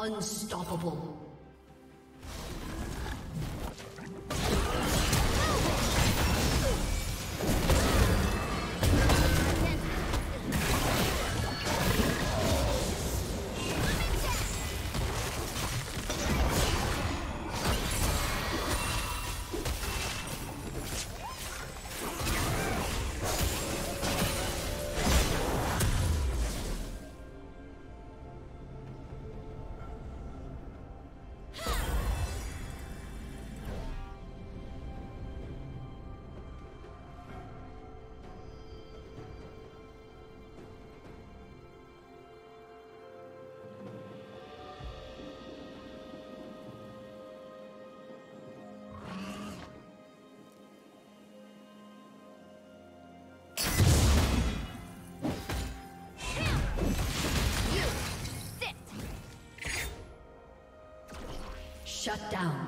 Unstoppable. Shut down.